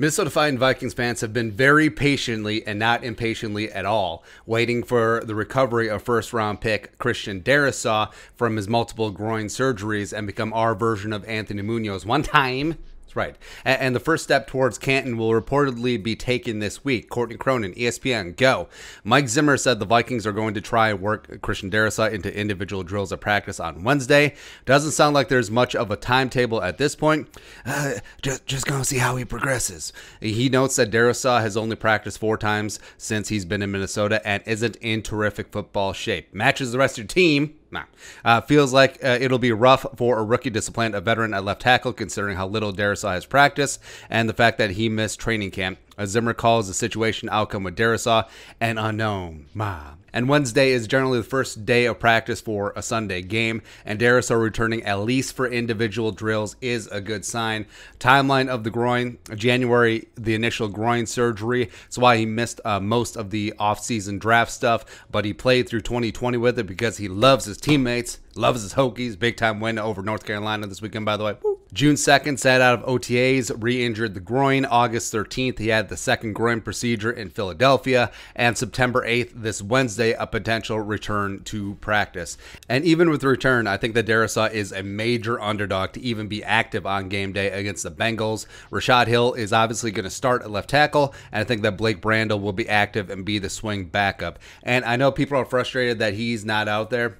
Minnesota Fighting Vikings fans have been very patiently and not impatiently at all waiting for the recovery of first round pick Christian Darrisaw from his multiple groin surgeries and become our version of Anthony Munoz. One time that's right. And, the first step towards Canton will reportedly be taken this week. Courtney Cronin, ESPN, go. Mike Zimmer said the Vikings are going to try and work Christian Darrisaw into individual drills at practice on Wednesday. Doesn't sound like there's much of a timetable at this point. Uh, just, just going to see how he progresses. He notes that Darrisaw has only practiced four times since he's been in Minnesota and isn't in terrific football shape. Matches the rest of your team Nah. Uh, feels like uh, it'll be rough for a rookie to supplant a veteran at left tackle, considering how little Darrisaw has practiced and the fact that he missed training camp. As Zimmer calls the situation outcome with Darrisaw an unknown. Ma and Wednesday is generally the first day of practice for a Sunday game, and Darrisaw returning at least for individual drills is a good sign. Timeline of the groin January, the initial groin surgery. That's why he missed uh, most of the offseason draft stuff, but he played through 2020 with it because he loves his teammates, loves his Hokies. Big time win over North Carolina this weekend, by the way. Woo. June 2nd, sat out of OTAs, re injured the groin. August 13th, he had the second groin procedure in Philadelphia. And September 8th, this Wednesday, a potential return to practice. And even with the return, I think that Darrisaw is a major underdog to even be active on game day against the Bengals. Rashod Hill is obviously going to start at left tackle. And I think that Blake Brandel will be active and be the swing backup. And I know people are frustrated that he's not out there,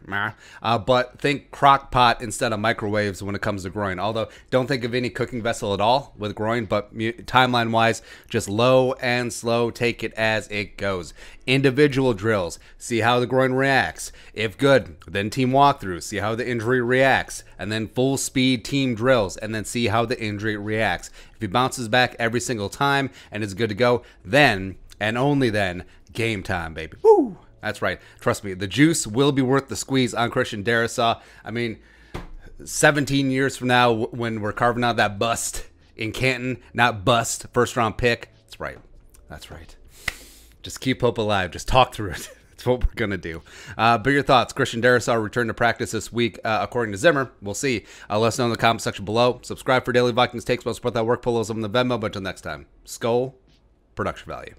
uh, but think crock pot instead of microwaves when it comes to groin. Although, don't think of any cooking vessel at all with groin, but timeline wise, just low and slow. Take it as it goes. Individual drills, see how the groin reacts. If good, then team walkthrough, see how the injury reacts. And then full speed team drills, and then see how the injury reacts. If he bounces back every single time and is good to go, then and only then, game time, baby. Woo! That's right. Trust me, the juice will be worth the squeeze on Christian Darrisaw. I mean, 17 years from now, when we're carving out that bust in Canton, not bust, first round pick. That's right. That's right. Just keep hope alive. Just talk through it. That's what we're going to do. Uh, but your thoughts. Christian Darrisaw returned to practice this week, uh, according to Zimmer. We'll see. Uh, let us know in the comment section below. Subscribe for daily Vikings takes. We'll support that work. Pull those on the Venmo. But until next time, Skol, production value.